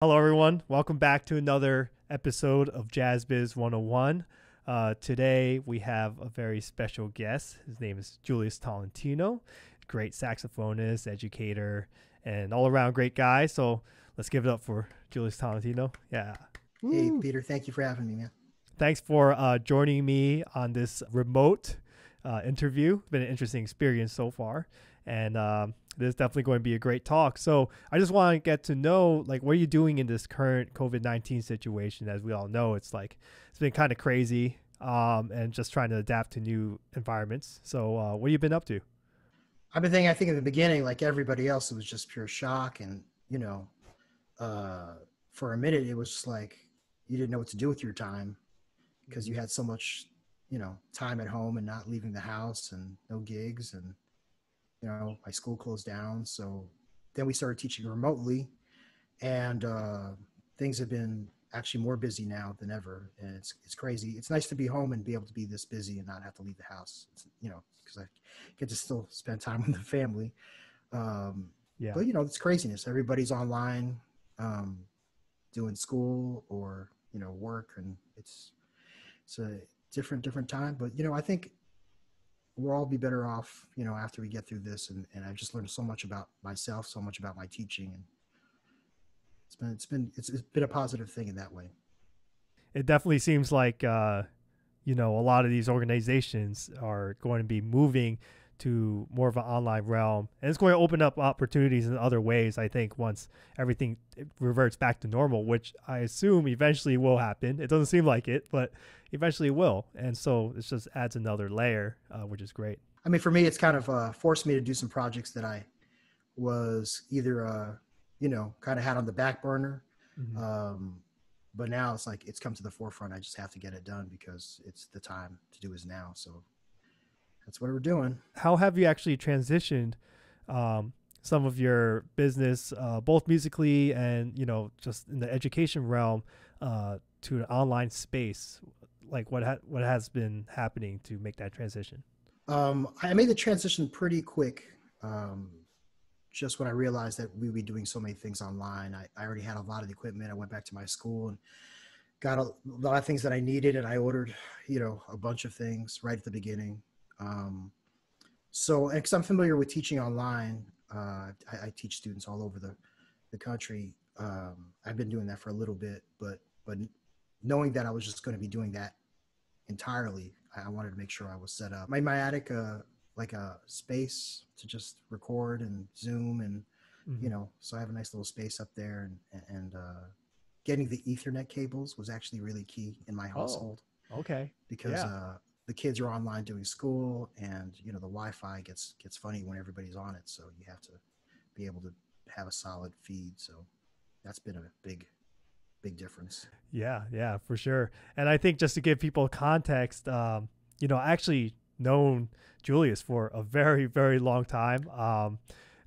Hello, everyone. Welcome back to another episode of Jazz Biz 101. Uh, today, we have a very special guest. His name is Julius Tolentino, great saxophonist, educator, and all around great guy. So let's give it up for Julius Tolentino. Yeah. Hey, Peter, thank you for having me, man. Thanks for uh, joining me on this remote uh, interview. It's been an interesting experience so far. And um, this is definitely going to be a great talk. So I just want to get to know, like, what are you doing in this current COVID 19 situation? As we all know, it's like, it's been kind of crazy um, and just trying to adapt to new environments. So, uh, what have you been up to? I've been thinking, I think in the beginning, like everybody else, it was just pure shock. And, you know, uh, for a minute, it was just like you didn't know what to do with your time because you had so much, you know, time at home and not leaving the house and no gigs. And, you know, my school closed down. So then we started teaching remotely, and uh, things have been actually more busy now than ever. And it's it's crazy. It's nice to be home and be able to be this busy and not have to leave the house. It's, you know, because I get to still spend time with the family. Um, yeah. But you know, it's craziness. Everybody's online, um, doing school or you know work, and it's it's a different different time. But you know, I think we'll all be better off, you know, after we get through this. And, and I've just learned so much about myself, so much about my teaching, and it's been it's been it's, it's been a positive thing in that way. It definitely seems like uh, you know a lot of these organizations are going to be moving to more of an online realm. And it's going to open up opportunities in other ways i think once everything reverts back to normal which i assume eventually will happen. It doesn't seem like it but eventually will. And so it just adds another layer uh, which is great. I mean for me it's kind of uh, forced me to do some projects that i was either uh, you know kind of had on the back burner. Mm-hmm. um, but now it's like it's come to the forefront. I just have to get it done because it's the time to do is now. So that's what we're doing. How have you actually transitioned um, some of your business, uh, both musically and you know just in the education realm, uh, to an online space? Like what ha- what has been happening to make that transition? Um, I made the transition pretty quick. Um, just when I realized that we would be doing so many things online, I, I already had a lot of the equipment. I went back to my school and got a lot of things that I needed, and I ordered, you know, a bunch of things right at the beginning. Um, so, because I'm familiar with teaching online, uh, I, I, teach students all over the, the country. Um, I've been doing that for a little bit, but but knowing that I was just going to be doing that entirely, I wanted to make sure I was set up. My, my attic, uh, like a space to just record and Zoom, and mm-hmm. you know, so I have a nice little space up there, and and uh, getting the Ethernet cables was actually really key in my oh, household. Oh, okay. Because yeah. uh, the kids are online doing school and you know the wi-fi gets gets funny when everybody's on it. So you have to be able to have a solid feed. So that's been a big big difference. Yeah yeah for sure. And i think just to give people context um you know actually known julius for a very very long time. Um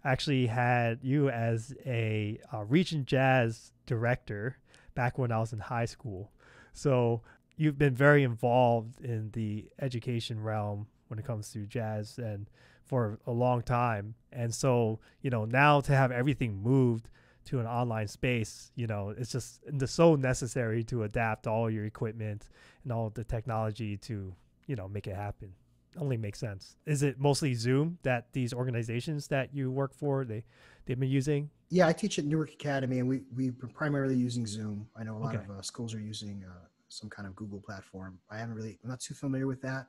actually had you as a uh, region jazz director back when i was in high school. So you've been very involved in the education realm when it comes to jazz and for a long time. And so, you know, now to have everything moved to an online space, you know, it's just it's so necessary to adapt all your equipment and all the technology to, you know, make it happen. Only makes sense. Is it mostly Zoom that these organizations that you work for they they've been using? Yeah, I teach at Newark Academy, and we we've been primarily using Zoom. I know a lot okay. of uh, schools are using uh, some kind of Google platform. I haven't really, I'm not too familiar with that.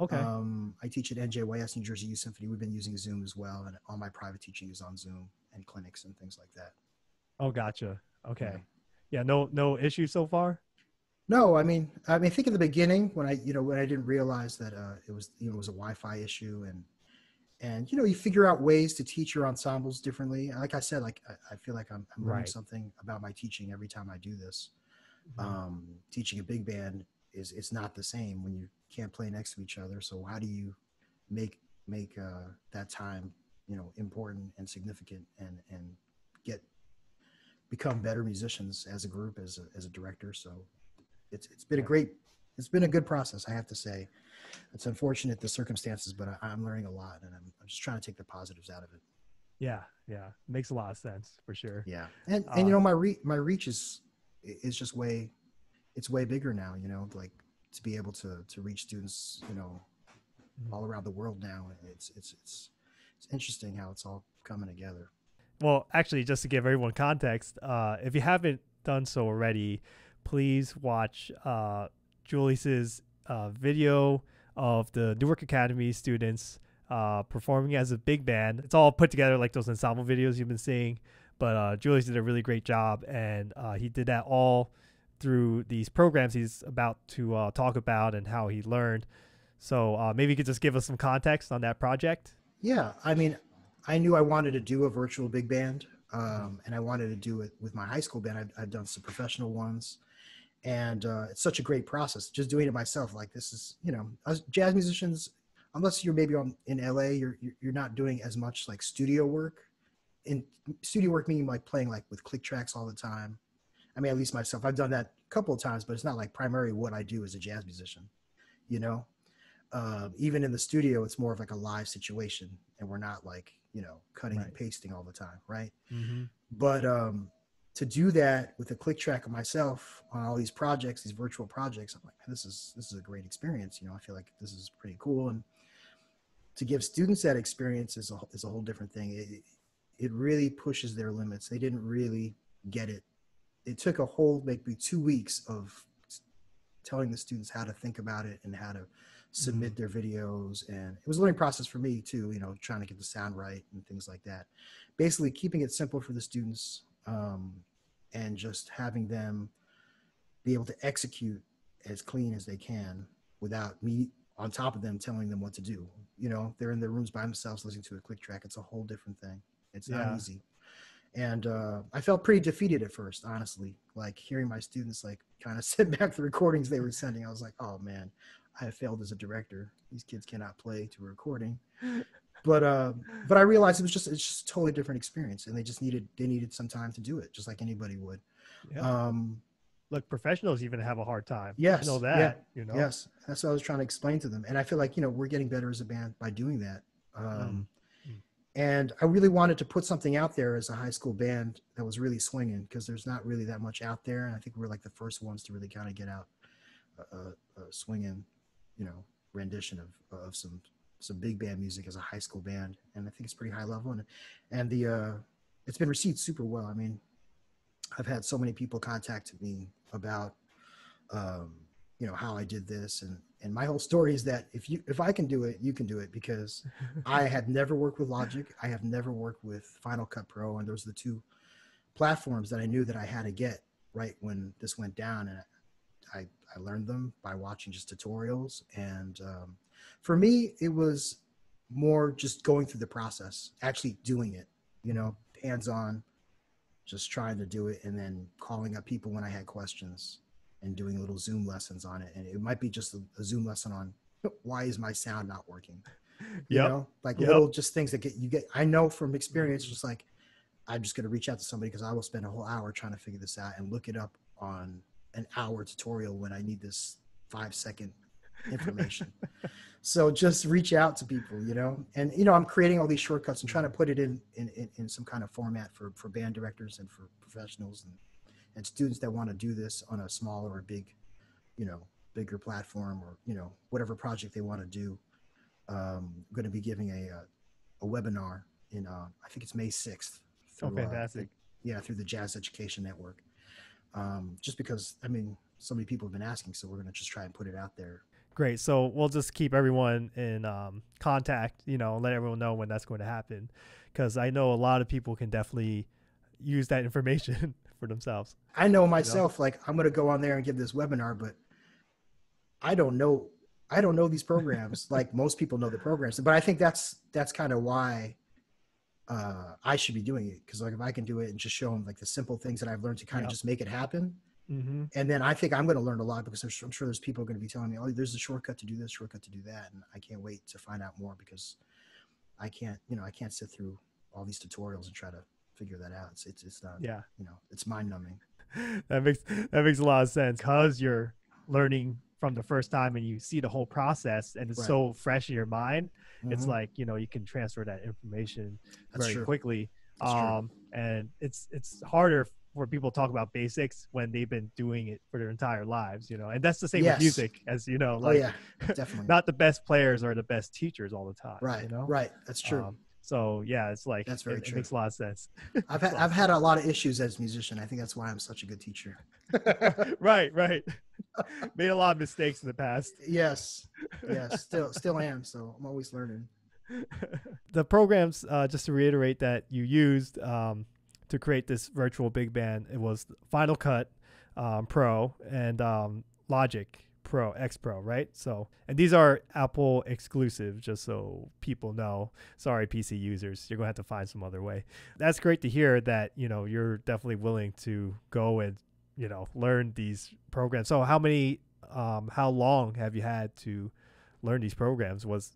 Okay. Um, I teach at NJYS, New Jersey Youth Symphony. We've been using Zoom as well, and all my private teaching is on Zoom and clinics and things like that. Oh, gotcha. Okay. Yeah. yeah no, no issue so far. No, I mean, I mean, I think in the beginning when I, you know, when I didn't realize that uh, it was, you know, it was a Wi-Fi issue, and and you know, you figure out ways to teach your ensembles differently. Like I said, like I, I feel like I'm, I'm learning right. something about my teaching every time I do this. Mm-hmm. Um, teaching a big band is it's not the same when you can't play next to each other. So how do you make make uh, that time you know important and significant and and get become better musicians as a group as a, as a director? So it's it's been a great it's been a good process I have to say. It's unfortunate the circumstances, but I, am learning a lot and I'm, I'm just trying to take the positives out of it. Yeah, yeah, makes a lot of sense for sure. Yeah, and and you know my re- my reach is is just way, it's way bigger now. You know, like to be able to to reach students, you know, Mhm. all around the world now. It's it's it's it's interesting how it's all coming together. Well, actually, just to give everyone context, uh, if you haven't done so already, please watch uh, Julius's uh, video of the Newark Academy students uh, performing as a big band. It's all put together like those ensemble videos you've been seeing, but uh, Julius did a really great job, and uh, he did that all through these programs he's about to uh, talk about and how he learned. So uh, maybe you could just give us some context on that project. Yeah, I mean, I knew I wanted to do a virtual big band, um, and I wanted to do it with my high school band. I've, I've done some professional ones, and uh, it's such a great process. Just doing it myself, like this is, you know, jazz musicians, unless you're maybe on in LA, you're you're not doing as much like studio work. In studio work, meaning like playing like with click tracks all the time. I mean, at least myself, I've done that a couple of times, but it's not like primarily what I do as a jazz musician. You know, uh, even in the studio, it's more of like a live situation, and we're not like you know cutting and pasting all the time, right? Mm-hmm. But um, to do that with a click track of myself on all these projects, these virtual projects, I'm like, this is this is a great experience. You know, I feel like this is pretty cool, and to give students that experience is a is a whole different thing. It it really pushes their limits. They didn't really get it. It took a whole maybe two weeks of telling the students how to think about it and how to submit their videos. And it was a learning process for me too you know trying to get the sound right and things like that. Basically keeping it simple for the students um, and just having them be able to execute as clean as they can without me on top of them telling them what to do. You know they're in their rooms by themselves listening to a click track. It's a whole different thing it's Yeah. not easy and uh, i felt pretty defeated at first honestly like hearing my students like kind of send back the recordings they were sending i was like oh man i have failed as a director these kids cannot play to a recording but uh but i realized it was just it's just a totally different experience and they just needed they needed some time to do it just like anybody would Yeah. um Look, professionals even have a hard time. Yes, You know yeah, that. You know. yes that's what i was trying to explain to them and i feel like you know we're getting better as a band by doing that um Mm. And i really wanted to put something out there as a high school band that was really swinging because there's not really that much out there and i think we're like the first ones to really kind of get out a, a, a swinging you know rendition of of some some big band music as a high school band and i think it's pretty high level and and the uh it's been received super well. I mean i've had so many people contact me about um you know how i did this and and my whole story is that if you if i can do it you can do it because i had never worked with logic. I have never worked with final cut pro. And those are the two platforms that i knew that i had to get right when this went down. And i i learned them by watching just tutorials. And um, for me it was more just going through the process actually doing it you know hands on just trying to do it and then calling up people when i had questions and doing little zoom lessons on it and it might be just a, a zoom lesson on why is my sound not working you Yep. know like Yep. little just things that get you get i know from experience just like i'm just going to reach out to somebody because i will spend a whole hour trying to figure this out and look it up on an hour tutorial when i need this five second information so just reach out to people you know and you know i'm creating all these shortcuts and trying to put it in in, in, in some kind of format for for band directors and for professionals and and students that want to do this on a smaller or a big you know bigger platform or you know whatever project they want to do um, I'm going to be giving a, uh, a webinar in uh, I think it's May 6th. Oh, uh, fantastic. yeah, through the Jazz Education Network. Um, just because I mean, so many people have been asking, so we're going to just try and put it out there. Great. So we'll just keep everyone in um, contact, you know, let everyone know when that's going to happen. Because I know a lot of people can definitely use that information for themselves. I know myself, like I'm going to go on there and give this webinar, but I don't know. I don't know these programs like most people know the programs, but I think that's that's kind of why uh, I should be doing it because like if I can do it and just show them like the simple things that I've learned to kind Yeah. of just make it happen, Mm-hmm. and then I think I'm going to learn a lot because I'm sure, I'm sure there's people going to be telling me, "Oh, there's a shortcut to do this, shortcut to do that," and I can't wait to find out more because I can't, you know, I can't sit through all these tutorials and try to figure that out. It's it's, it's not, Yeah. you know, it's mind numbing. that makes that makes a lot of sense because you're learning from the first time and you see the whole process and it's Right. so fresh in your mind it's Mhm. like you know you can transfer that information That's very true. quickly That's true. um and it's it's harder for people to talk about basics when they've been doing it for their entire lives you know and that's the same Yes. with music as you know oh like yeah, definitely. not the best players are the best teachers all the time right, you know right. That's true. Um, so yeah it's like That's very it, it true. makes a lot of sense I've had I've had a lot of issues as a musician. I think that's why I'm such a good teacher. right right made a lot of mistakes in the past Yes, yes. Still, still am. So I'm always learning. the programs uh, just to reiterate that you used um, to create this virtual big band it was final cut um, pro and um, logic pro x pro right? So and these are apple exclusive just so people know. Sorry pc users you're gonna have to find some other way. That's great to hear that you know you're definitely willing to go and you know learn these programs. So how many um how long have you had to learn these programs? Was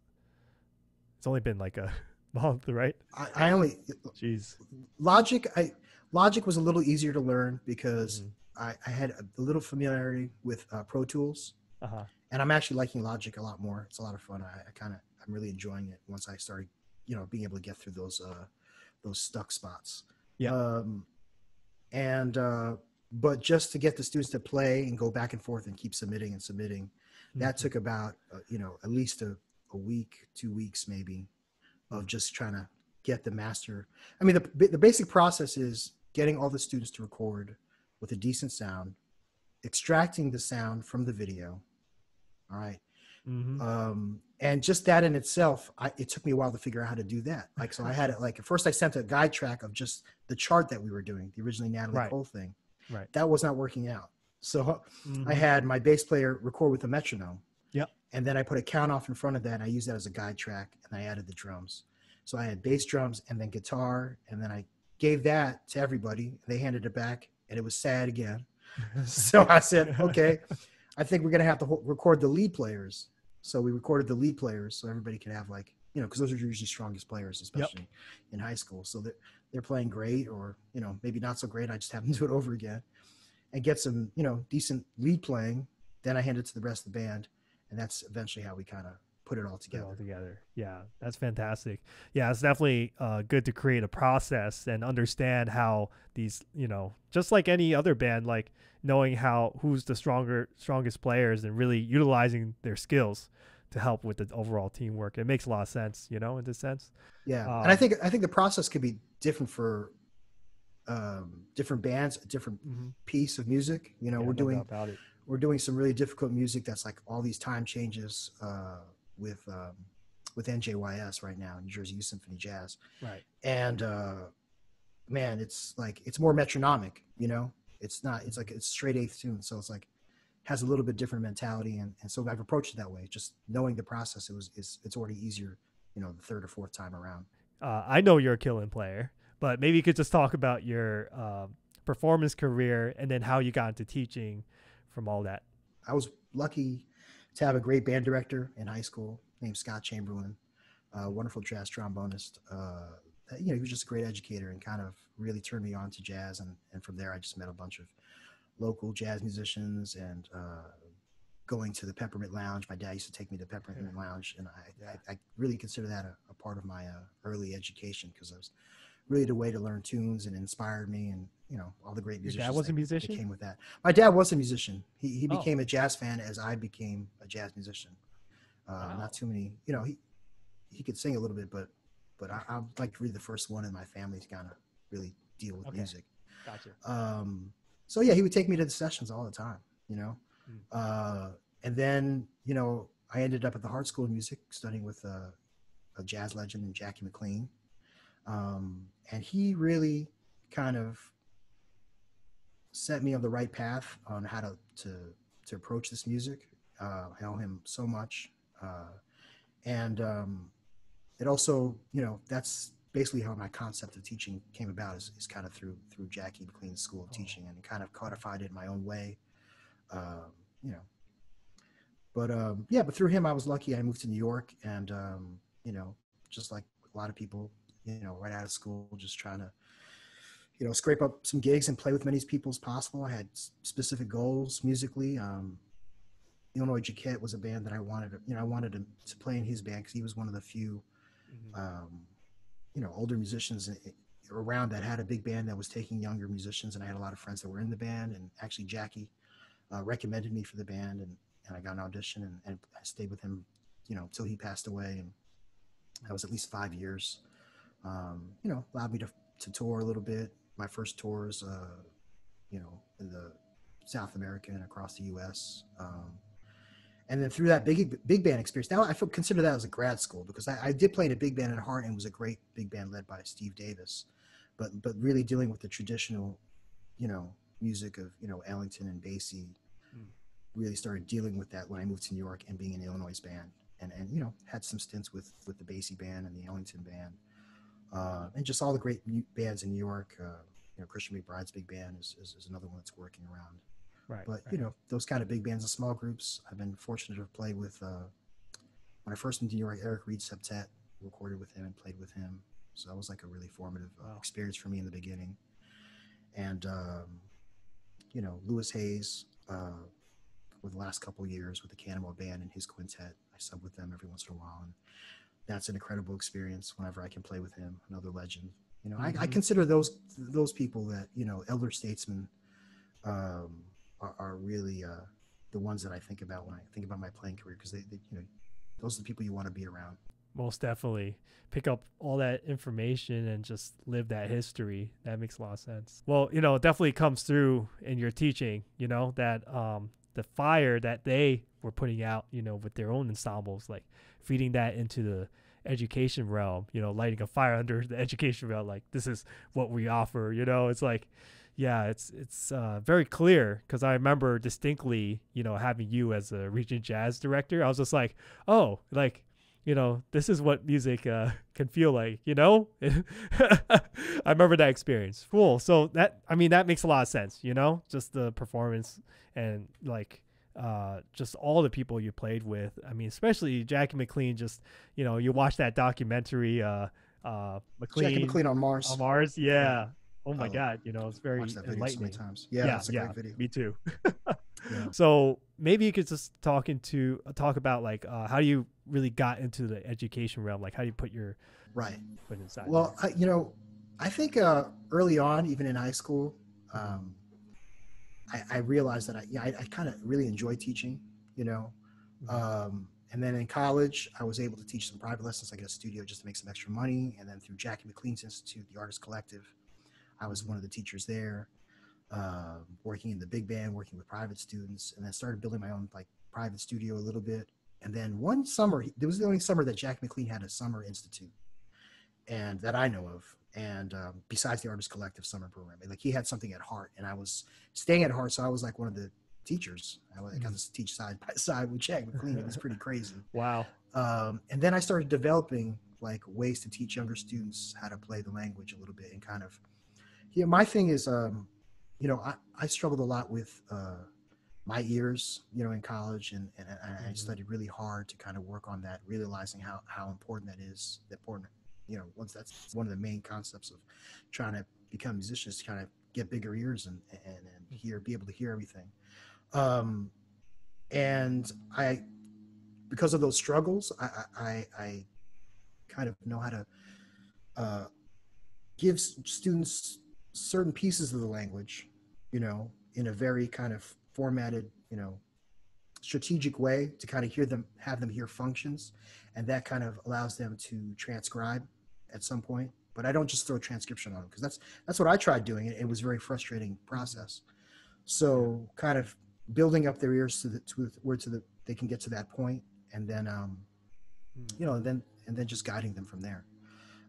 it's only been like a month right? I, I only jeez. Logic. I logic was a little easier to learn because Mhm. I, I had a little familiarity with uh, Pro Tools, uh-huh and I'm actually liking Logic a lot more. It's a lot of fun. I, I kind of I'm really enjoying it once I started, you know, being able to get through those uh, those stuck spots. Yeah. Um, and uh, but just to get the students to play and go back and forth and keep submitting and submitting, that Mhm. took about uh, you know at least a, a week, two weeks maybe, of just trying to get the master. I mean, the the basic process is getting all the students to record with a decent sound, extracting the sound from the video. All right. Mhm. Um, and just that in itself, I, it took me a while to figure out how to do that. Like, so I had it like at first I sent a guide track of just the chart that we were doing, the originally Natalie Right. Cole thing. Right. That was not working out. So I Mhm. had my bass player record with a metronome. Yep. And then I put a count off in front of that. And I used that as a guide track and I added the drums. So I had bass drums and then guitar. And then I gave that to everybody. They handed it back and it was sad again. So I said, okay, I think we're going to have to ho- record the lead players. So we recorded the lead players so everybody could have like, you know, because those are usually strongest players, especially in high school. So they're, they're playing great or, you know, maybe not so great. I just have them do it over again and get some, you know, decent lead playing. Then I hand it to the rest of the band. And that's eventually how we kind of put it all it all together. together. Yeah, that's fantastic. Yeah, it's definitely uh, good to create a process and understand how these, you know, just like any other band, like knowing how who's the stronger, strongest players and really utilizing their skills to help with the overall teamwork. It makes a lot of sense, you know, in this sense. Yeah. Um, and I think, I think the process could be different for um, different bands, a different Mm-hmm. piece of music. You know, Yeah, we're no doing, about it. we're doing some really difficult music that's like all these time changes uh, with um, with NJYS right now, New Jersey Youth Symphony Jazz, Right. and uh, man, it's like it's more metronomic. You know, it's not. It's like it's straight eighth tune, so it's like has a little bit different mentality, and, and so I've approached it that way. Just knowing the process, it was it's, it's already easier. You know, the third or fourth time around. Uh, I know you're a killing player, but maybe you could just talk about your um, performance career and then how you got into teaching from all that. I was lucky to have a great band director in high school named Scott Chamberlain, a wonderful jazz trombonist. Uh, you know, he was just a great educator and kind of really turned me on to jazz. And, and from there, I just met a bunch of local jazz musicians and uh, going to the Peppermint Lounge. My dad used to take me to Peppermint Lounge, and I, I, I really consider that a, a part of my uh, early education because I was really the way to learn tunes and inspired me and you know all the great Your musicians dad was a musician? came with that my dad was a musician he, he Oh. became a jazz fan as i became a jazz musician uh, Wow. not too many you know he he could sing a little bit but but I, i'm like really the first one in my family to kind of really deal with Okay. music Gotcha. um, so yeah, he would take me to the sessions all the time, you know. Mm. Uh, and then you know, I ended up at the Hart School of Music studying with a, a jazz legend and Jackie McLean, um, and he really kind of set me on the right path on how to to to approach this music. Uh, I owe him so much, uh, and um, it also, you know, that's basically how my concept of teaching came about is, is kind of through through Jackie McLean's school of teaching and kind of codified it in my own way, um, you know. But um, yeah, but through him, I was lucky. I moved to New York, and um, you know, just like a lot of people, you know, right out of school, just trying to, you know, scrape up some gigs and play with many people as possible. I had specific goals musically. Um, Illinois Jacquet was a band that I wanted to, you know, I wanted to, to play in his band because he was one of the few, Mhm. um, you know, older musicians around that had a big band that was taking younger musicians. And I had a lot of friends that were in the band. And actually, Jackie uh, recommended me for the band, and, and I got an audition, and, and I stayed with him, you know, till he passed away. And that was at least five years. Um, you know, allowed me to to tour a little bit. My first tours, uh, you know, in the South America and across the U.S. Um, and then through that big big band experience, now I feel consider that as a grad school because I, I did play in a big band at Hart and was a great big band led by Steve Davis, but but really dealing with the traditional, you know, music of you know Ellington and Basie, Mm. really started dealing with that when I moved to New York and being in the Illinois band, and and you know had some stints with with the Basie band and the Ellington band, uh, and just all the great bands in New York. Uh, you know, Christian McBride's big band is, is, is another one that's working around Right. but right. you know those kind of big bands and small groups i've been fortunate to play with uh when i first moved to new york eric reed septet recorded with him and played with him so that was like a really formative uh, Wow. experience for me in the beginning and um you know Louis Hayes uh for the last couple years with the cannonball band and his quintet i sub with them every once in a while and that's an incredible experience whenever i can play with him another legend you know I, I Mhm. consider those those people that you know elder statesmen um, are, are really uh, the ones that I think about when I think about my playing career because they, they, you know, those are the people you want to be around. most definitely pick up all that information and just live that history that makes a lot of sense well you know it definitely comes through in your teaching you know that um the fire that they were putting out you know with their own ensembles like feeding that into the education realm you know lighting a fire under the education realm like this is what we offer you know it's like yeah it's it's uh, very clear because i remember distinctly you know having you as a region jazz director i was just like oh like you know, this is what music uh, can feel like, you know? I remember that experience. Cool. So that, I mean, that makes a lot of sense, you know, just the performance and like, uh, just all the people you played with. I mean, especially Jackie McLean, just, you know, you watch that documentary, uh, uh, McLean, Jackie McLean on Mars. on Mars. Yeah. Oh my Oh, God. You know, it's very Watched that video so enlightening. many times. Yeah, it's a great video. Me too. Yeah. So maybe you could just talk into talk about like uh, how you really got into the education realm. Like how do you put your Right. foot inside? Well, I, you know, I think uh, early on, even in high school, um, I, I realized that I, yeah, I, I kind of really enjoy teaching, you know. Mhm. Um, and then in college, I was able to teach some private lessons. I got a studio just to make some extra money. And then through Jackie McLean's Institute, the Artist Collective, I was one of the teachers there, uh, working in the big band, working with private students, and then started building my own like private studio a little bit. And then one summer, there was the only summer that Jack McLean had a summer institute, and that I know of. And um, besides the Artist Collective summer program, like he had something at Hart, and I was staying at Hart, so I was like one of the teachers. I was- I got to teach side by side with Jack McLean. It was pretty crazy. wow. Um, and then I started developing like ways to teach younger students how to play the language a little bit and kind of, you know, my thing is, um, you know, I, I struggled a lot with uh, my ears, you know, in college, and, and, and I Mhm. studied really hard to kind of work on that, realizing how, how important that is. The important, you know, once that's one of the main concepts of trying to become musicians, to kind of get bigger ears and, and, and hear, be able to hear everything. Um, and I, because of those struggles, I, I, I, I kind of know how to uh, give students certain pieces of the language, you know, in a very kind of formatted, you know, strategic way to kind of hear them, have them hear functions, and that kind of allows them to transcribe at some point. But I don't just throw transcription on them because that's that's what I tried doing. It, it was a very frustrating process. So kind of building up their ears to the to where to the they can get to that point, and then um, Mm. you know, and then and then just guiding them from there.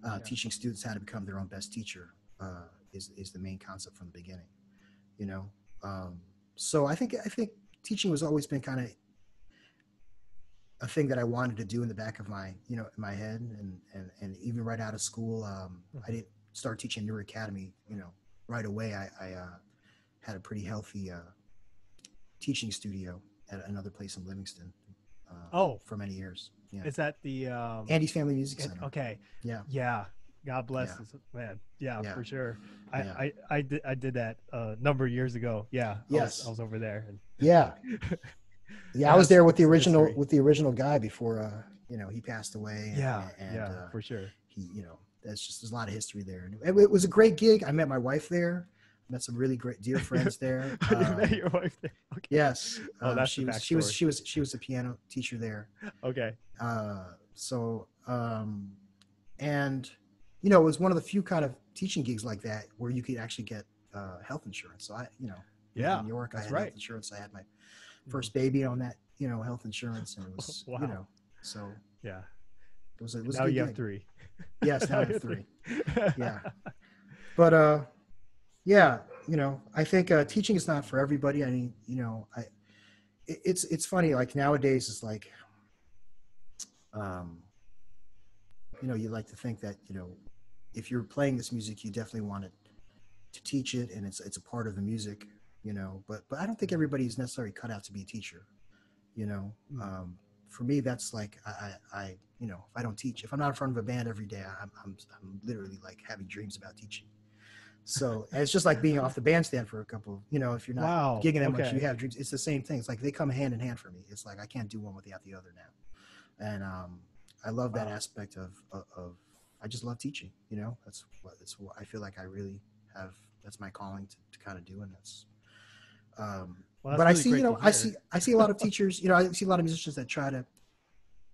Uh, Yeah. Teaching students how to become their own best teacher uh, is is the main concept from the beginning. You know, um, so I think I think teaching was always been kind of a thing that I wanted to do in the back of my you know in my head, and and and even right out of school, um, I Mhm. didn't start teaching Newark Academy. You know, right away I, I uh, had a pretty healthy uh, teaching studio at another place in Livingston. Uh, Oh. for many years. Yeah. Is that the um? Andy's Family Music Center. okay. Yeah. Yeah. God bless Yeah. this man. Yeah, Yeah. for sure. I, Yeah. I, I did I did that a number of years ago. Yeah. I was- Yes. I was, over there and Yeah. Yeah, I was there with the original history. with the original guy before uh, you know, he passed away. and- Yeah, and, yeah, uh, for sure. he, you know, that's just there's a lot of history there. And it, it was a great gig. I met my wife there. Met some really great dear friends there. you Um, met your wife there. Okay. yes, Oh, um, that's she was she was she was she was a piano teacher there. Okay. Uh, so um, and you know, it was one of the few kind of teaching gigs like that where you could actually get uh, health insurance. So I, you know, Yeah. in New York, I had right. health insurance. I had my first baby on that, you know, health insurance, and it was, Wow. you know, so Yeah. it was, it was now you have three. Yes, now you have three. three. Yeah. But uh, yeah, you know, I think uh, teaching is not for everybody. I mean, you know, I, it, it's it's funny. Like nowadays, it's like, um, you know, you like to think that you know, if you're playing this music, you definitely want it to teach it, and it's it's a part of the music, you know. But but I don't think everybody's necessarily cut out to be a teacher, you know. Mm. Um, for me, that's like I, I, I, you know, if I don't teach, if I'm not in front of a band every day, I'm, I'm, I'm literally like having dreams about teaching. So it's just like being off the bandstand for a couple. You know, if you're not Wow. gigging that much, you have dreams. It's the same thing. It's like they come hand in hand for me. It's like I can't do one without the other now, and um, I love that Wow. aspect of, of of I just love teaching. You know, that's what that's what I feel like I really have. That's my calling to, to kind of do, and that's. Um, Well, but I see, you know, I see, I see a lot of teachers. You know, I see a lot of musicians that try to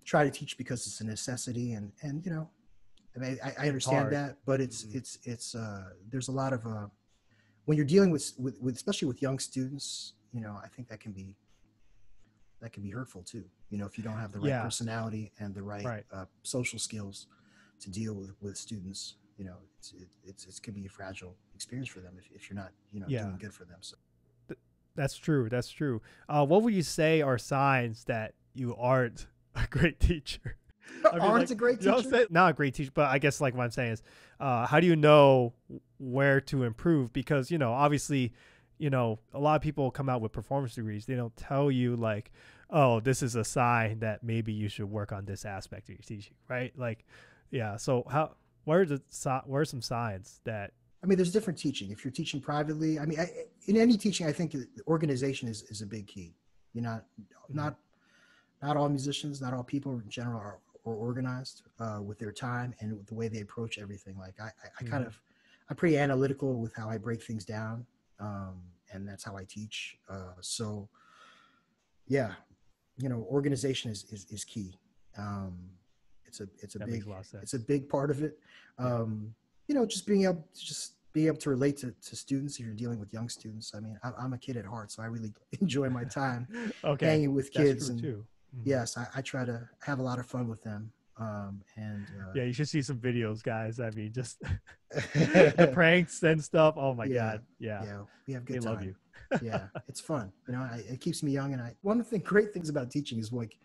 try to teach because it's a necessity, and and you know, I mean, I, I understand hard. that, but it's Mhm. it's it's uh, there's a lot of uh, when you're dealing with, with with especially with young students, you know, I think that can be that can be hurtful too. You know, if you don't have the right Yeah. personality and the right, Right. Uh, social skills to deal with with students, you know, it's it, it's it can be a fragile experience for them if, if you're not you know Yeah. doing good for them. So. That's true. That's true. Uh, what would you say are signs that you aren't a great teacher? I mean, Aren't like, a great teacher. Not a great teacher, but I guess like what I'm saying is, uh, how do you know where to improve? Because you know, obviously, you know, a lot of people come out with performance degrees. They don't tell you like, oh, this is a sign that maybe you should work on this aspect of your teaching, right? Like, yeah. So how? What are the what are some signs that? I mean, there's different teaching. If you're teaching privately, I mean, I, in any teaching, I think organization is, is a big key. You're not Mhm. not not all musicians, not all people in general are, are organized uh, with their time and with the way they approach everything. Like I, I, I kind Mhm. of, I'm pretty analytical with how I break things down, um, and that's how I teach. Uh, so, yeah, you know, organization is is, is key. Um, it's a it's a That big makes a lot of sense. it's a big part of it. Um, you know, just being able to just be able to relate to, to students if you're dealing with young students. I mean, I'm, I'm a kid at heart, so I really enjoy my time okay, hanging with kids. And too. Mhm. yes, I, I try to have a lot of fun with them. Um, and uh, Yeah, you should see some videos, guys. I mean, just the pranks and stuff. Oh my Yeah, god, yeah, yeah, we have they good time. love you. yeah, it's fun. You know, I, it keeps me young. And I one of the great things about teaching is like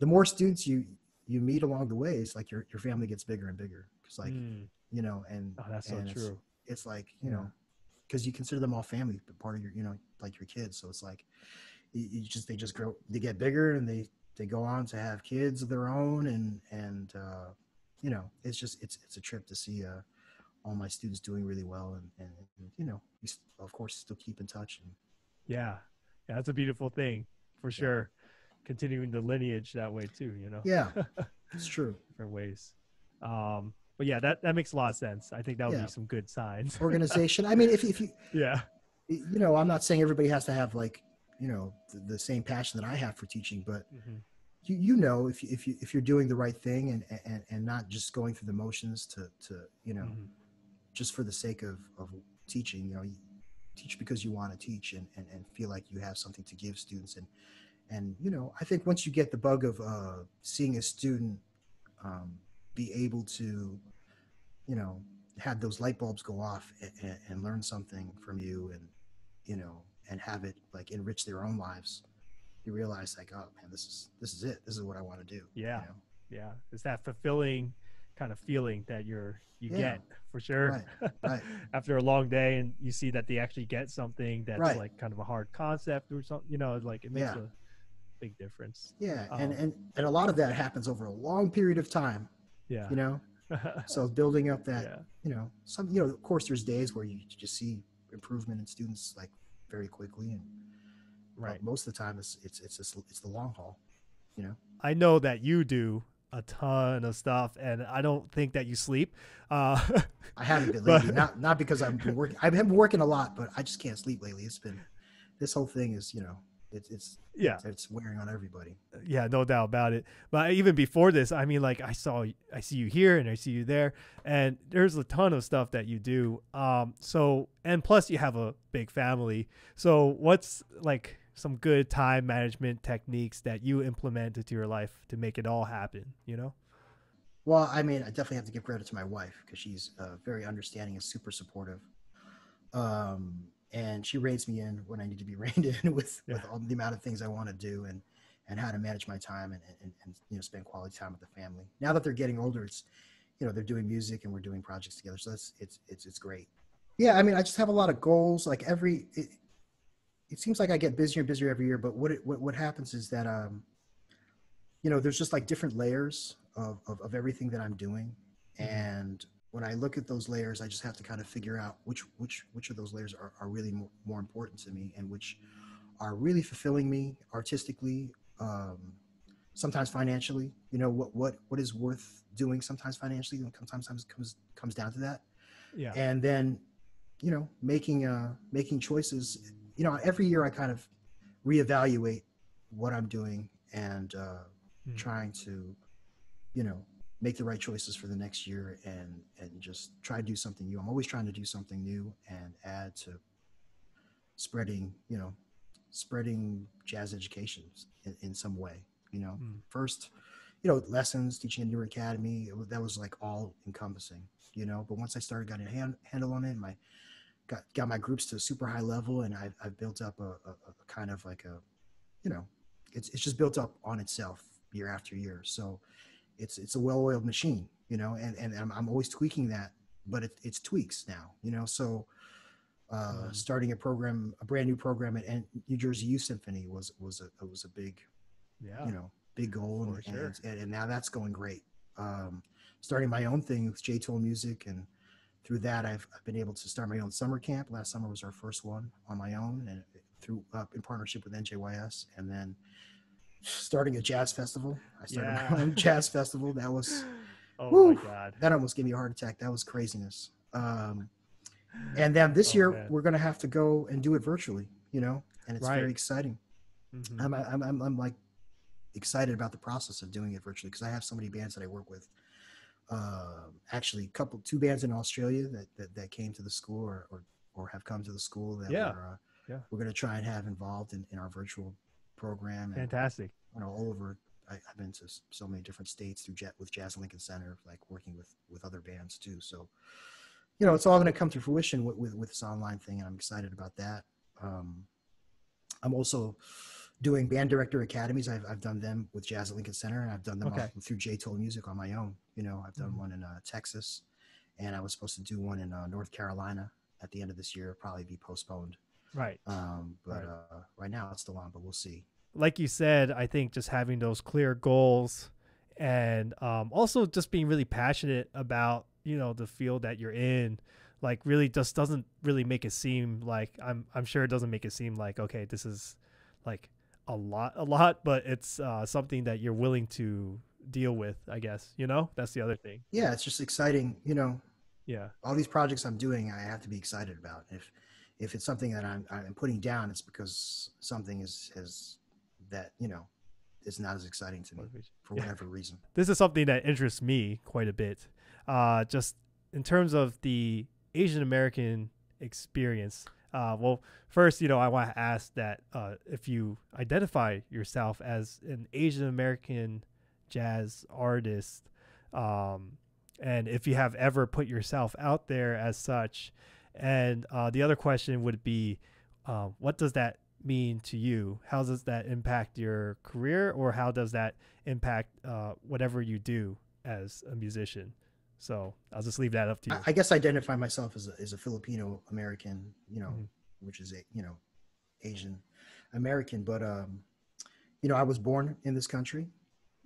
the more students you you meet along the way, it's like your your family gets bigger and bigger. Because like Mm. You know, and Oh, that's and it's- true. it's like you Yeah. know because you consider them all family but part of your you know like your kids so it's like you, you just they just grow they get bigger and they they go on to have kids of their own and and uh you know it's just it's it's a trip to see uh all my students doing really well and and, and you know we of course still keep in touch and Yeah, yeah, that's a beautiful thing for sure. Continuing the lineage that way too, you know. yeah it's true different ways. Um, but yeah, that that makes a lot of sense. I think that would Yeah. be some good signs. organization i mean if, if you yeah, you know i'm not saying everybody has to have like you know the, the same passion that i have for teaching but Mhm. you you know if you, if you if you're doing the right thing and and and not just going through the motions to to you know Mhm. just for the sake of of teaching you know you teach because you want to teach and, and and feel like you have something to give students and and you know i think once you get the bug of uh seeing a student um be able to you know have those light bulbs go off and, and learn something from you and you know and have it like enrich their own lives you realize like oh man this is this is it this is what i want to do you Yeah. know? yeah. It's that fulfilling kind of feeling that you're you Yeah. get for sure. right. After a long day, and you see that they actually get something that's Right. like kind of a hard concept or something. You know, like it makes Yeah. a big difference. yeah and Um, and and a lot of that happens over a long period of time Yeah. you know so building up that yeah. you know some you know of course there's days where you just see improvement in students like very quickly and Right. most of the time, it's it's it's it's, it's the long haul. You know. I know that you do a ton of stuff, and I don't think that you sleep. Uh, I haven't been But- lately. not not because I've been working. I've been working a lot, but I just can't sleep lately. It's been this whole thing is you know it's it's yeah, it's wearing on everybody. yeah, no doubt about it. But even before this, I mean, like I saw, I see you here and I see you there, and there's a ton of stuff that you do. Um, so and plus you have a big family. So what's like some good time management techniques that you implement into your life to make it all happen? You know? Well, I mean, I definitely have to give credit to my wife because she's uh, very understanding and super supportive. Um, and she reins me in when I need to be reined in with, with all the amount of things I want to do and, and how to manage my time and, and, and, you know, spend quality time with the family. Now that they're getting older, it's, you know, they're doing music and we're doing projects together. So that's, it's, it's, it's great. Yeah. I mean, I just have a lot of goals. Like every, it, it seems like I get busier and busier every year, but what, it, what, what happens is that, um, you know, there's just like different layers of, of, of everything that I'm doing. And when I look at those layers, I just have to kind of figure out which, which, which of those layers are, are really more, more important to me and which are really fulfilling me artistically, um, sometimes financially, you know, what, what, what is worth doing sometimes financially, and sometimes comes, comes down to that Yeah. and then you know making uh making choices you know every year i kind of reevaluate what i'm doing and uh Mm. trying to you know make the right choices for the next year and and just try to do something new. I'm always trying to do something new and add to spreading you know spreading jazz education in, in some way you know? Mm. first you know lessons teaching Newark Academy it that was like all encompassing you know? But once i started getting a hand, handle on it my got got my groups to a super high level and i've, I've built up a, a, a kind of like a you know it's, it's just built up on itself year after year. So it's it's a well-oiled machine you know and and i'm, I'm always tweaking that but it, it's tweaks now you know so uh, Mhm. starting a program a brand new program at new jersey youth symphony was was a was a big Yeah. you know big goal and, sure. and, and now that's going great um, starting my own thing with JTole Music and through that I've, I've been able to start my own summer camp last summer was our first one on my own and through uh, in partnership with njys and then starting a jazz festival i started Yeah. my own jazz festival that was oh my god. that almost gave me a heart attack that was craziness um, and then this Oh, year man. we're going to have to go and do it virtually you know and it's Right. very exciting Mhm. I'm, I'm, I'm, I'm like excited about the process of doing it virtually because I have so many bands that I work with. Uh, actually, a couple, two bands in Australia that, that, that came to the school or, or, or have come to the school that Yeah. we're, uh, Yeah. we're going to try and have involved in, in our virtual program. And, Fantastic. you know, all over, I, I've been to so many different states through Jet with Jazz Lincoln Center, like working with, with other bands too. So, you know, it's all going to come to fruition with, with, with this online thing. And I'm excited about that. Um, I'm also doing band director academies. I've, I've done them with Jazz at Lincoln Center, and I've done them Okay. all through JTole Music on my own. You know, I've done Mhm. one in uh, Texas, and I was supposed to do one in uh, North Carolina at the end of this year. Probably be postponed. Right. Um, but Right. uh, right now it's still on, but we'll see. Like you said, I think just having those clear goals and um, also just being really passionate about you know the field that you're in, like really just doesn't really make it seem like I'm I'm sure it doesn't make it seem like okay this is like a lot a lot, but it's uh, something that you're willing to deal with. I guess you know that's the other thing. Yeah, it's just exciting. You know, Yeah. all these projects I'm doing, I have to be excited about. If if it's something that I'm I'm putting down, it's because something is is that you know is not as exciting to me for Yeah. whatever reason. this is something that interests me quite a bit. Uh, just in terms of the Asian American experience. Uh, well, first, you know, I want to ask that uh, if you identify yourself as an Asian American jazz artist, um, and if you have ever put yourself out there as such. And uh, the other question would be, uh, what does that mean to you? How does that impact your career, or how does that impact uh, whatever you do as a musician? So I'll just leave that up to you. I, guess I identify myself as a, as a Filipino American, you know, Mhm. which is a you know Asian American, but um, you know, I was born in this country.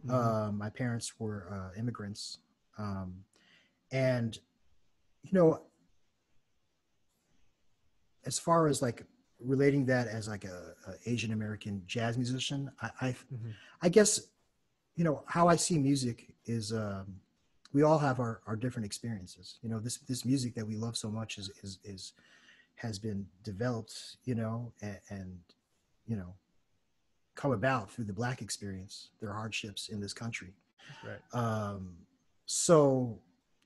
Mhm. Uh, my parents were uh, immigrants, um, and you know, as far as like relating that as like a, a Asian American jazz musician, I, I, Mhm. I guess, you know, how I see music is, um, we all have our, our different experiences. You know, this this music that we love so much is is, is has been developed, you know, and, and you know, come about through the black experience, their hardships in this country. Right. Um, so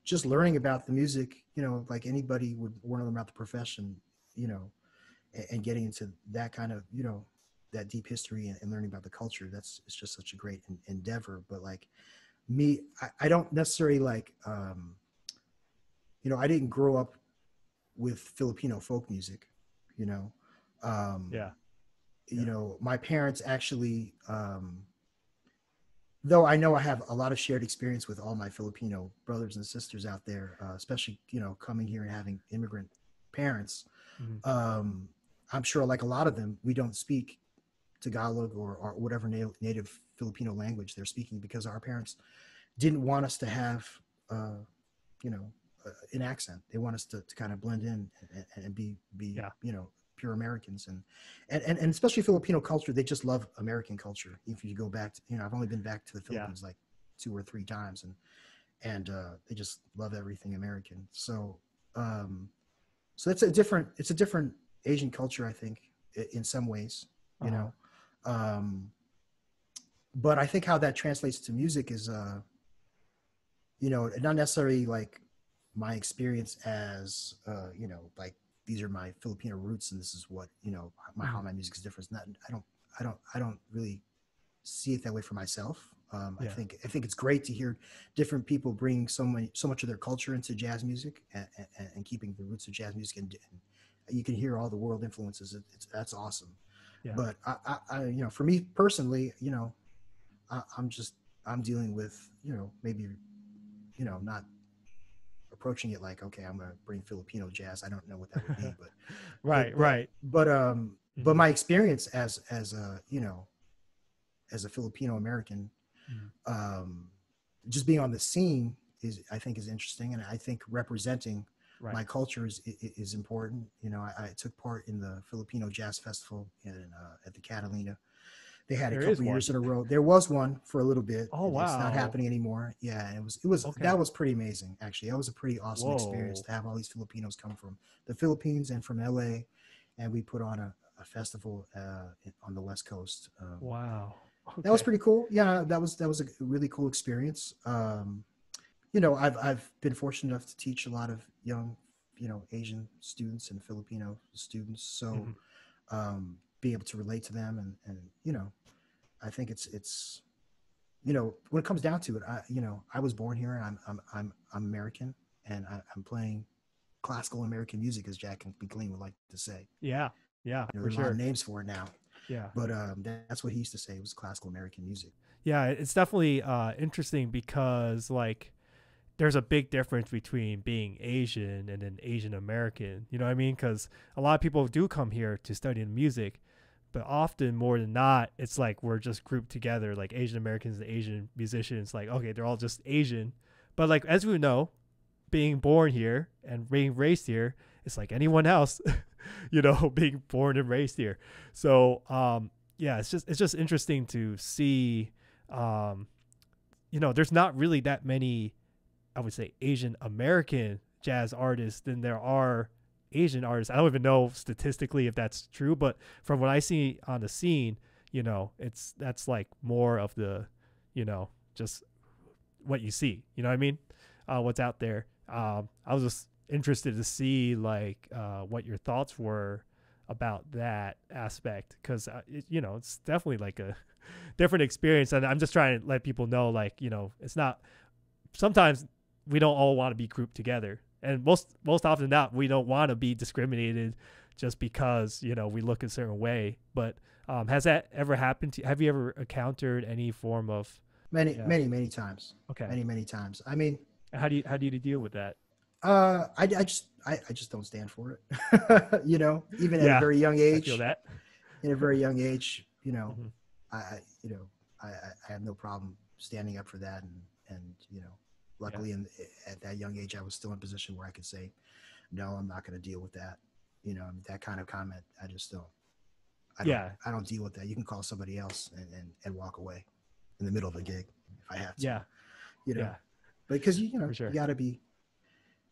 just learning about the music, you know, like anybody would learn about the profession, you know, and, getting into that kind of, you know, that deep history and, and learning about the culture. That's it's just such a great en- endeavor. But like me, I, I don't necessarily like, um, you know, I didn't grow up with Filipino folk music, you know. Um, Yeah. you Yeah. know my parents actually um though i know i have a lot of shared experience with all my filipino brothers and sisters out there uh, especially you know coming here and having immigrant parents Mhm. um i'm sure like a lot of them we don't speak tagalog or, or whatever na- native filipino language they're speaking because our parents didn't want us to have uh you know uh, an accent they want us to, to kind of blend in and, and be be Yeah. you know pure americans and and, and and especially Filipino culture, they just love American culture. If you go back, to, you know, I've only been back to the Yeah. Philippines like two or three times, and and uh, they just love everything American. So, um, so it's a different, it's a different Asian culture, I think, in some ways, you Uh-huh. know. Um, but I think how that translates to music is, uh, you know, not necessarily like my experience as, uh, you know, like these are my Filipino roots and this is what you know my how my music is different. Not I don't I don't I don't really see it that way for myself. Um, I think I think it's great to hear different people bring so many so much of their culture into jazz music and, and, and keeping the roots of jazz music and, and you can hear all the world influences. It, it's that's awesome. Yeah. But I, I, I you know for me personally you know I, I'm just I'm dealing with you know maybe you know not approaching it like okay i'm gonna bring filipino jazz i don't know what that would be but Right. but- Right. but um but Mhm. my experience as as a you know as a filipino american Mhm. um just being on the scene is i think is interesting and i think representing Right. my culture is is important. You know i, I took part in the filipino jazz festival in uh, at the catalina. They had a There is couple years in a row. There was one for a little bit Oh, it's wow. not happening anymore. Yeah it was it was Okay. that was pretty amazing actually. That was a pretty awesome experience to have all these filipinos come from the philippines and from la and we put on a, a festival uh, on the west coast um, Wow. that was pretty cool. Yeah that was that was a really cool experience. Um you know i've i've been fortunate enough to teach a lot of young you know asian students and filipino students so Mhm. um being able to relate to them and and you know i think it's it's you know when it comes down to it i you know i was born here and i'm i'm i'm, I'm american and I, i'm playing classical american music as Jackie McLean would like to say Yeah. Yeah. you know, there's a lot sure. of names for it now Yeah. but um that's what he used to say it was classical american music Yeah, it's definitely uh, interesting because like there's a big difference between being Asian and an Asian American. You know what I mean? Because a lot of people do come here to study music, but often more than not, it's like we're just grouped together, like Asian Americans and Asian musicians. Like okay, they're all just Asian, but like as we know, being born here and being raised here, it's like anyone else, you know, being born and raised here. So um, yeah, it's just it's just interesting to see um, you know, there's not really that many, I would say, Asian American jazz artists than there are Asian artists. I don't even know statistically if that's true, but from what I see on the scene, you know, it's that's like more of the, you know, just what you see. You know what I mean? Uh, what's out there. Um, I was just interested to see like uh, what your thoughts were about that aspect because uh, you know it's definitely like a different experience and i'm just trying to let people know like you know it's not sometimes we don't all want to be grouped together. And most most often not we don't want to be discriminated just because you know we look a certain way. But um, has that ever happened to have you ever encountered any form of many Yeah. many many times. Okay. Many many times. I mean how do you how do you deal with that? Uh i, I just I, I just don't stand for it. You know even at Yeah, a very young i age. feel that. In a very young age you know Mhm. I, I you know I, I I have no problem standing up for that and and you know luckily in at that young age i was still in a position where i could say no i'm not going to deal with that You know, that kind of comment, I just don't. I don't, Yeah. I don't deal with that. You can call somebody else and, and, and walk away in the middle of a gig if I have to. Yeah. You know, Yeah. because you, you know, sure. you got to be,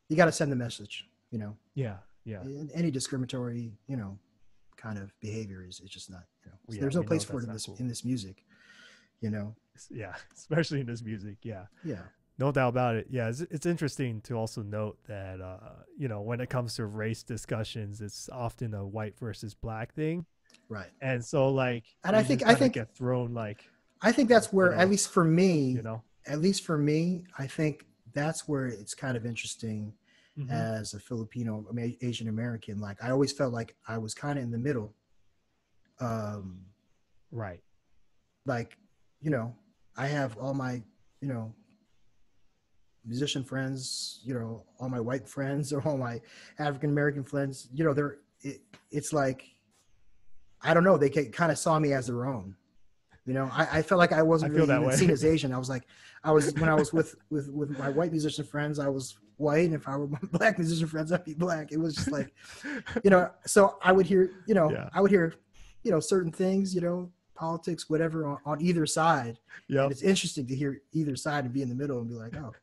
you got to send the message. You know, Yeah. Yeah. and any discriminatory, you know, kind of behavior is, is just not. You know, yeah, there's no place for it in this cool. in this music. You know, Yeah. Especially in this music. Yeah. yeah, No doubt about it. Yeah, it's, it's interesting to also note that uh, you know when it comes to race discussions, it's often a white versus black thing, right. and so like, And I think- I think- get thrown like I think that's where, know, at least for me, you know, at least for me, I think that's where it's kind of interesting Mhm. as a Filipino, I mean, Asian American. Like I always felt like I was kind of in the middle. Um, right? like, you know, I have all my, you know, musician friends, you know, all my white friends or all my African American friends, you know, they're, it, it's like, I don't know, they kind of saw me as their own. You know, I, I felt like I wasn't I really even way. seen as Asian. I was like, I was when I was with with with my white musician friends, I was white, and if I were my black musician friends, I'd be black. It was just like, you know, so I would hear, you know, Yeah. I would hear, you know, certain things, you know, politics, whatever, on, on either side. Yeah, it's interesting to hear either side and be in the middle and be like, oh,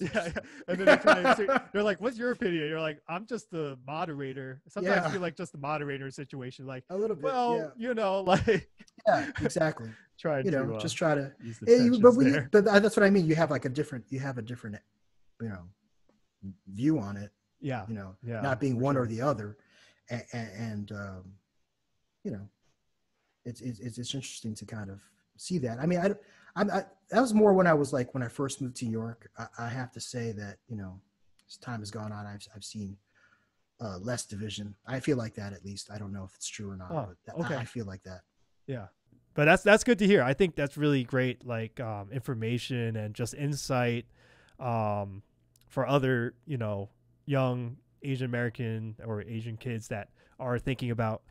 Yeah, yeah. and then they try to, they're like, "What's your opinion?" You're like, "I'm just the moderator." Sometimes Yeah. I feel like just the moderator situation. Like, a little bit, well, you know, like yeah, yeah, exactly. trying you know, to uh, just try to. use the Yeah, but we, there. but that's what I mean. You have like a different, you have a different, you know, view on it. yeah, You know, yeah, not being one or the other, and, and um, you know, it's, it's it's it's interesting to kind of see that. I mean, I, I'm I, that was more when I was like when I first moved to New York. I, I have to say that you know, as time has gone on, I've I've seen uh, less division. I feel like that at least. I don't know if it's true or not, Oh, but that, okay. I, I feel like that. Yeah. But that's that's good to hear. I think that's really great like um information and just insight um for other, you know, young Asian American or Asian kids that are thinking about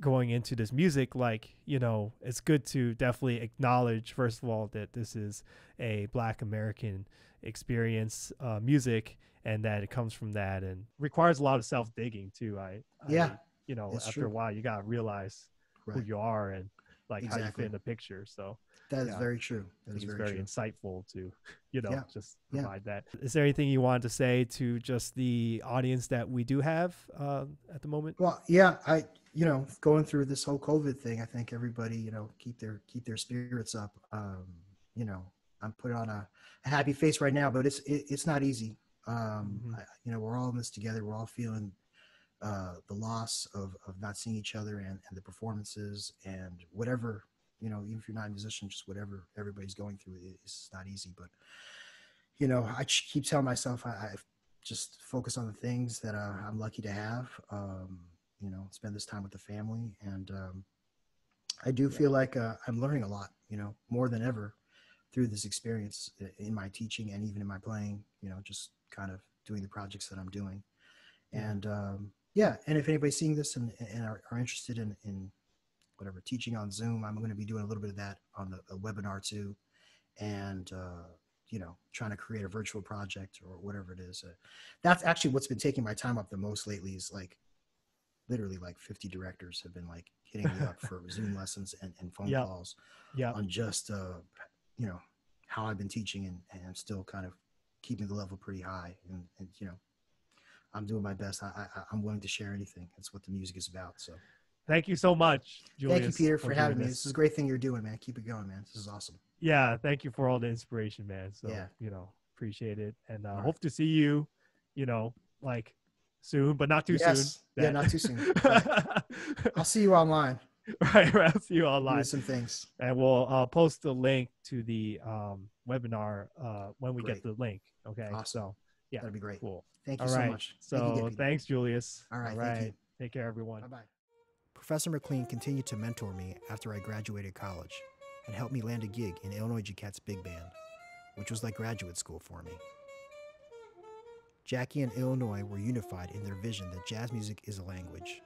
going into this music like, you know, it's good to definitely acknowledge first of all that this is a black American experience uh music and that it comes from that and requires a lot of self-digging too. I, I Yeah, you know, after a while you got to realize who you are and like how you fit in the picture. So That is yeah. very true. That is it's very, very true. insightful to, you know, Yeah. just Yeah. provide that. Is there anything you wanted to say to just the audience that we do have uh, at the moment? Well, yeah, I you know going through this whole COVID thing, I think everybody you know keep their keep their spirits up. Um, you know, I'm putting on a, a happy face right now, but it's it, it's not easy. Um, Mhm. I, you know, we're all in this together. We're all feeling uh, the loss of of not seeing each other and and the performances and whatever you know, even if you're not a musician, just whatever everybody's going through, it- it's not easy. But you know, I keep telling myself I, I just focus on the things that uh, I'm lucky to have. Um, you know, spend this time with the family, and um, I do feel like uh, I'm learning a lot. You know, more than ever through this experience in my teaching and even in my playing. You know, just kind of doing the projects that I'm doing, Yeah. and um, yeah. And if anybody's seeing this and, and are, are interested in, in whatever teaching on Zoom, I'm going to be doing a little bit of that on the, a webinar too, and uh, you know, trying to create a virtual project or whatever it is. Uh, that's actually what's been taking my time up the most lately. Is like literally like 50 directors have been like hitting me up for Zoom lessons and, and phone Yep. calls Yeah. on just uh, you know how I've been teaching and, and I'm still kind of keeping the level pretty high and, and you know I'm doing my best. I, I I'm willing to share anything. That's what the music is about. So Thank you so much, Julius. thank you, Peter, for having me. this. This is a great thing you're doing, man. Keep it going, man. This is awesome. Yeah. Thank you for all the inspiration, man. So, Yeah. you know, appreciate it. And uh, right. hope to see you, you know, like soon, but not too Yes. soon. Yeah, not too soon. I'll see you online. right. right. I'll see you online. some things. and we'll uh, post the link to the um, webinar uh, when we get the link. Okay. Awesome. So yeah, That'd be great. cool. Thank you All so right. much. So thanks, Julius. All right, All thank you. Take care, everyone. Bye bye. Professor McLean continued to mentor me after I graduated college and helped me land a gig in Illinois Jacquet's big band, which was like graduate school for me. Jackie and Illinois were unified in their vision that jazz music is a language.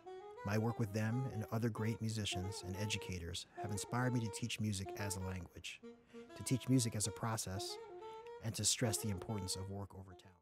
My work with them and other great musicians and educators have inspired me to teach music as a language, to teach music as a process, and to stress the importance of work over talent.